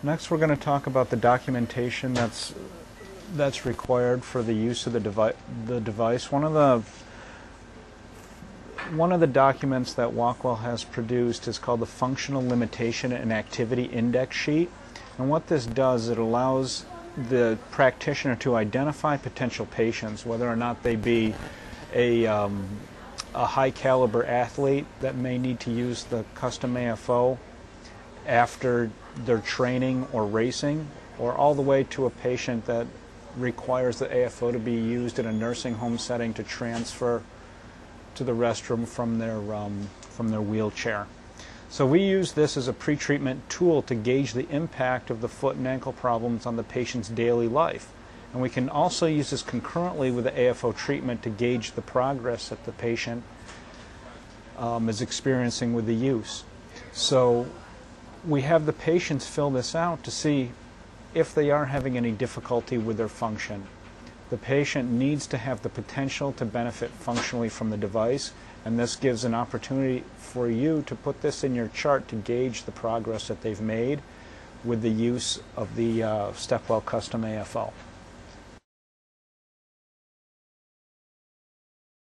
Next, we're going to talk about the documentation that's that's required for the use of the, devi- the device. One of the one of the documents that Walkwell has produced is called the Functional Limitation and Activity Index Sheet. And what this does, it allows the practitioner to identify potential patients, whether or not they be a, um, a high caliber athlete that may need to use the custom AFO after their training or racing, or all the way to a patient that requires the AFO to be used in a nursing home setting to transfer to the restroom from their, um, from their wheelchair. So we use this as a pre-treatment tool to gauge the impact of the foot and ankle problems on the patient's daily life. And we can also use this concurrently with the AFO treatment to gauge the progress that the patient um, is experiencing with the use. So we have the patients fill this out to see if they are having any difficulty with their function. The patient needs to have the potential to benefit functionally from the device, and this gives an opportunity for you to put this in your chart to gauge the progress that they've made with the use of the uh, Stepwell Custom AFO.